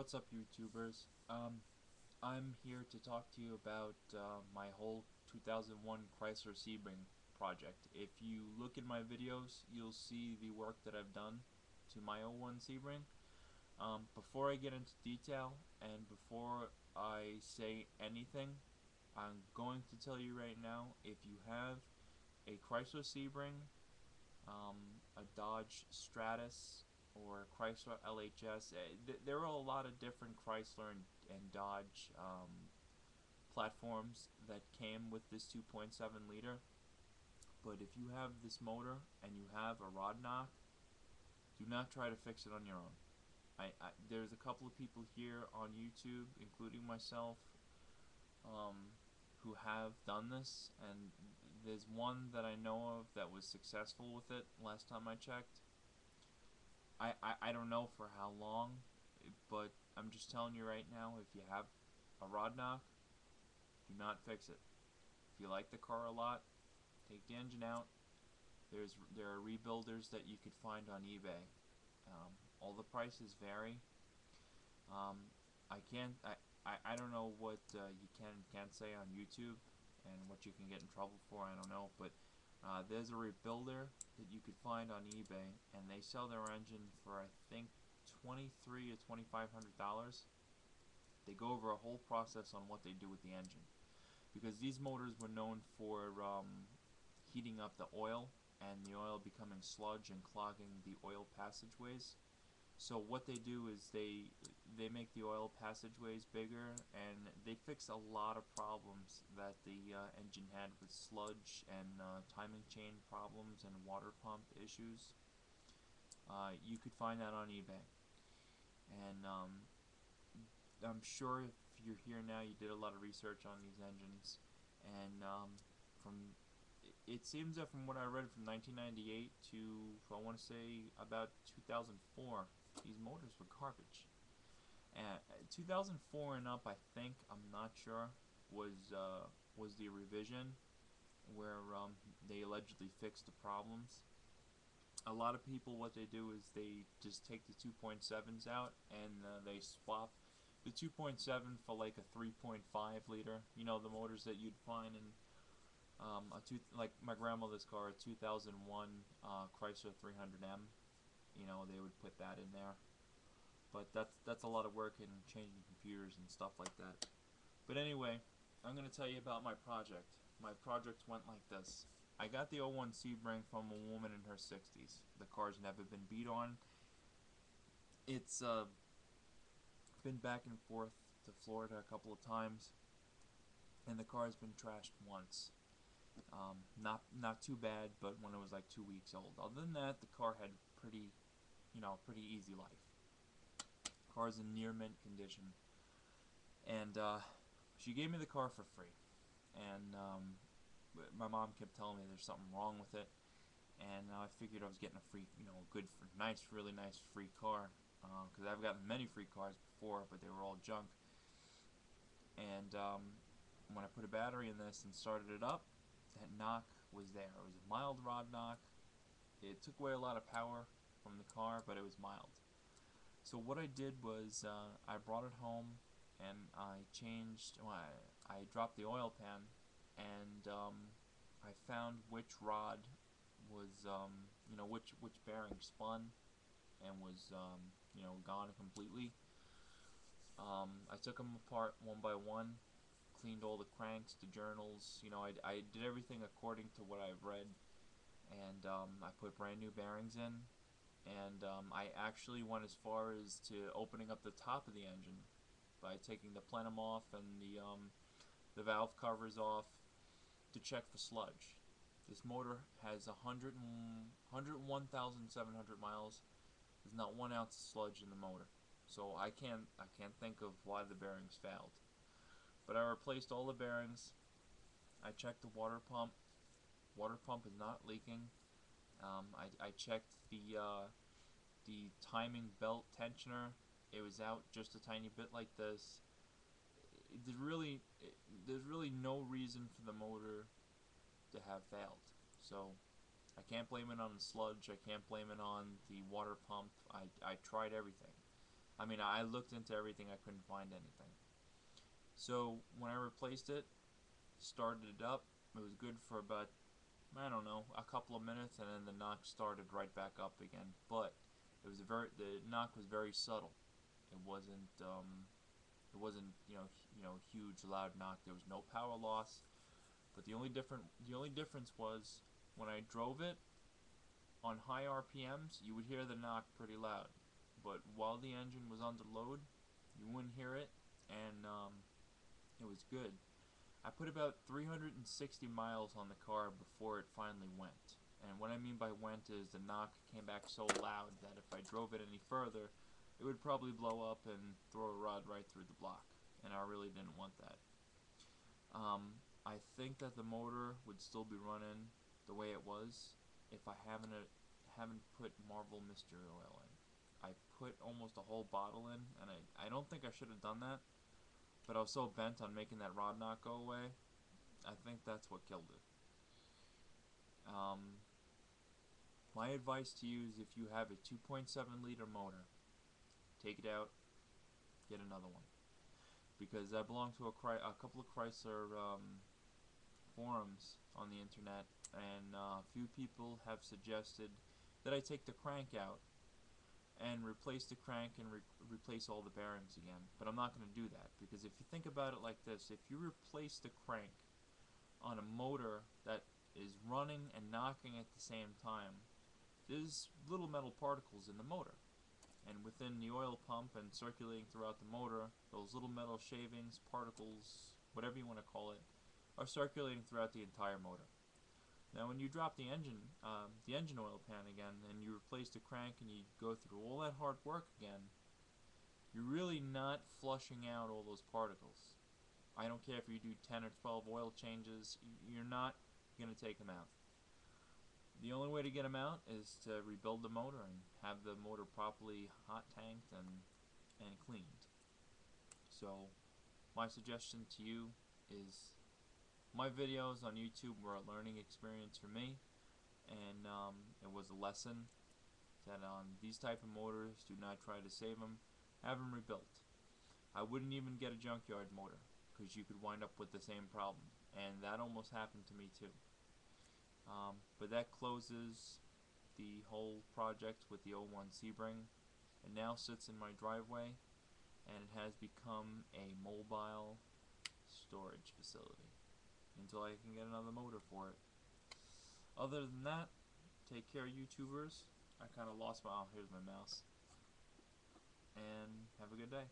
What's up, YouTubers? Um, I'm here to talk to you about uh, my whole 2001 Chrysler Sebring project. If you look at my videos, you'll see the work that I've done to my 01 Sebring. Um, before I get into detail and before I say anything, I'm going to tell you right now, if you have a Chrysler Sebring, um, a Dodge Stratus, Chrysler LHS. Uh, there are a lot of different Chrysler and, and Dodge um, platforms that came with this 2.7 liter. But if you have this motor and you have a rod knock, do not try to fix it on your own. I, I there's a couple of people here on YouTube, including myself, um, who have done this, and there's one that I know of that was successful with it last time I checked I, I, I don't know for how long, but I'm just telling you right now, if you have a rod knock, do not fix it. If you like the car a lot, take the engine out. There's there are rebuilders that you could find on eBay. Um, all the prices vary. Um, I can't I, I, I don't know what uh, you can and can't say on YouTube and what you can get in trouble for. I don't know, but uh, there's a rebuilder that you could find on eBay, and they sell their engine for I think twenty-three to twenty-five hundred dollars. They go over a whole process on what they do with the engine, because these motors were known for um, heating up the oil and the oil becoming sludge and clogging the oil passageways. So what they do is they they make the oil passageways bigger and they fix a lot of problems that the uh, engine had with sludge and uh, timing chain problems and water pump issues. Uh, you could find that on eBay. And um, I'm sure if you're here now you did a lot of research on these engines and um, from it seems that from what I read from 1998 to I want to say about 2004 these motors were garbage. And uh, 2004 and up, I think, I'm not sure, was uh, was the revision where um, they allegedly fixed the problems. A lot of people, what they do is they just take the 2.7s out and uh, they swap the 2.7 for like a 3.5 liter. You know, the motors that you'd find in um, a two, like my grandmother's car, a 2001 uh, Chrysler 300M you know they would put that in there. But that's that's a lot of work in changing computers and stuff like that. But anyway I'm gonna tell you about my project. My project went like this. I got the 01 Sebring from a woman in her 60s the car's never been beat on. It's uh, been back and forth to Florida a couple of times and the car's been trashed once. Um, not not too bad, but when it was like two weeks old. Other than that, the car had pretty, you know, pretty easy life. Car's in near mint condition, and uh, she gave me the car for free. And um, my mom kept telling me there's something wrong with it, and I figured I was getting a free, you know, good, nice, really nice free car. Because uh, I've gotten many free cars before, but they were all junk. And um, when I put a battery in this and started it up, that knock was there. It was a mild rod knock. It took away a lot of power from the car, but it was mild. So what I did was uh, I brought it home and I changed, well, I, I dropped the oil pan and um, I found which rod was, um, you know, which, which bearing spun and was, um, you know, gone completely. Um, I took them apart one by one cleaned all the cranks, the journals. You know, I, I did everything according to what I've read, and um, I put brand new bearings in, and um, I actually went as far as to opening up the top of the engine by taking the plenum off and the um, the valve covers off to check for sludge. This motor has 100 101,700 miles. There's not one ounce of sludge in the motor. So I can't I can't think of why the bearings failed. But I replaced all the bearings. I checked the water pump. Water pump is not leaking. Um, I, I checked the uh, the timing belt tensioner. It was out just a tiny bit like this. There's really it, there's really no reason for the motor to have failed. So I can't blame it on the sludge. I can't blame it on the water pump. I, I tried everything. I mean, I looked into everything, I couldn't find anything. So when I replaced it, started it up, it was good for about I don't know a couple of minutes, and then the knock started right back up again. But it was a very the knock was very subtle. It wasn't um, it wasn't you know you know huge loud knock. There was no power loss. But the only different the only difference was when I drove it on high RPMs, you would hear the knock pretty loud. But while the engine was under load, you wouldn't hear it, and um, it was good. I put about 360 miles on the car before it finally went. And what I mean by went is the knock came back so loud that if I drove it any further, it would probably blow up and throw a rod right through the block. And I really didn't want that. Um, I think that the motor would still be running the way it was if I haven't uh, haven't put Marvel Mystery Oil in. I put almost a whole bottle in, and I, I don't think I should have done that but I was so bent on making that rod knock go away, I think that's what killed it. Um, my advice to you is if you have a 2.7 liter motor, take it out, get another one. Because I belong to a, a couple of Chrysler um, forums on the internet, and uh, a few people have suggested that I take the crank out and replace the crank and re replace all the bearings again. But I'm not going to do that because if you think about it like this, if you replace the crank on a motor that is running and knocking at the same time, there's little metal particles in the motor. And within the oil pump and circulating throughout the motor, those little metal shavings, particles, whatever you want to call it, are circulating throughout the entire motor. Now when you drop the engine, um, the engine oil pan again, and you replace the crank and you go through all that hard work again, you're really not flushing out all those particles. I don't care if you do 10 or 12 oil changes, you're not going to take them out. The only way to get them out is to rebuild the motor and have the motor properly hot tanked and, and cleaned. So my suggestion to you is my videos on YouTube were a learning experience for me and um, it was a lesson that on these type of motors do not try to save them have them rebuilt I wouldn't even get a junkyard motor because you could wind up with the same problem and that almost happened to me too um, but that closes the whole project with the old 01 Sebring it now sits in my driveway and it has become a mobile storage facility until I can get another motor for it. Other than that, take care YouTubers. I kind of lost my, oh, here's my mouse. And have a good day.